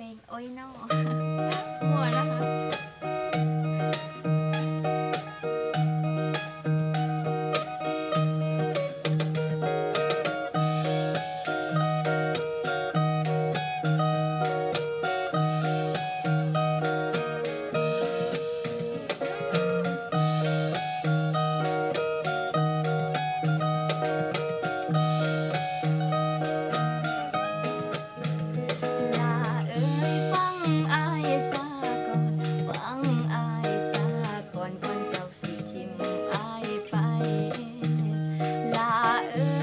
เพลงโอ้ยนอ มั่วแล้วค่ะ Yeah.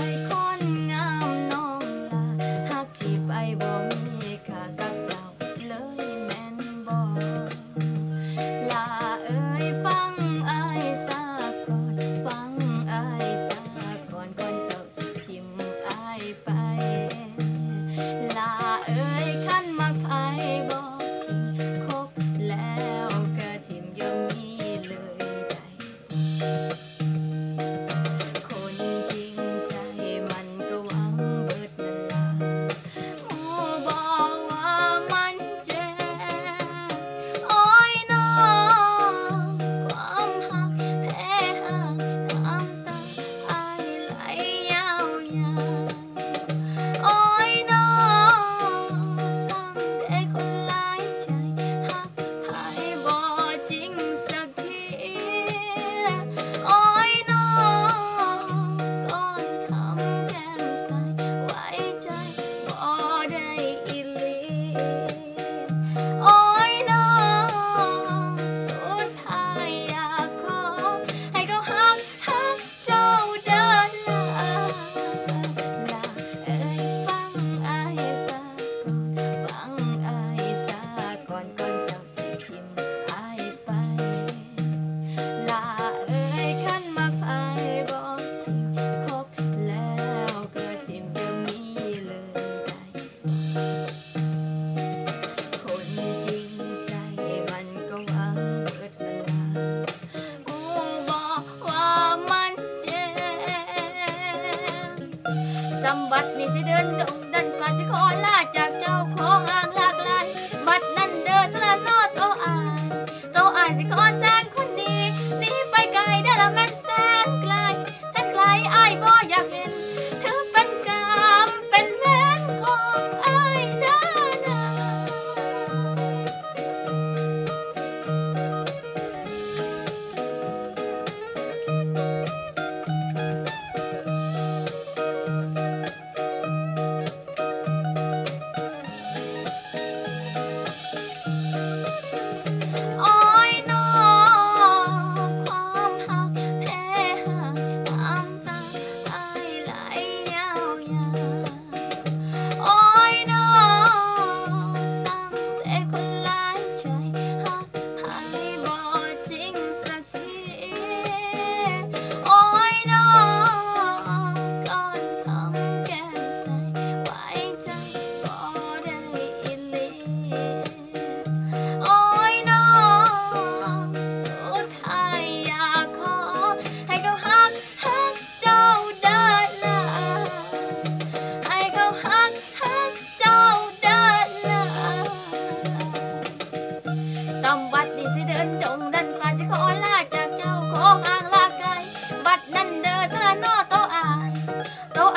ำบัตรนี่สิเดินดงดันป่าสิขอลาจากเจ้าของอ้างหลากหลายบัตรนั่นเดินสละนอโตอายโตอายสิขอ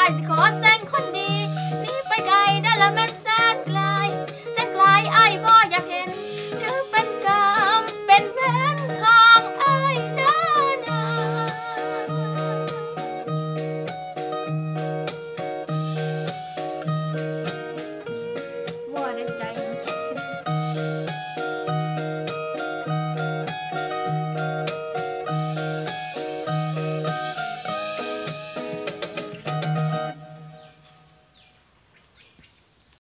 básico, ó.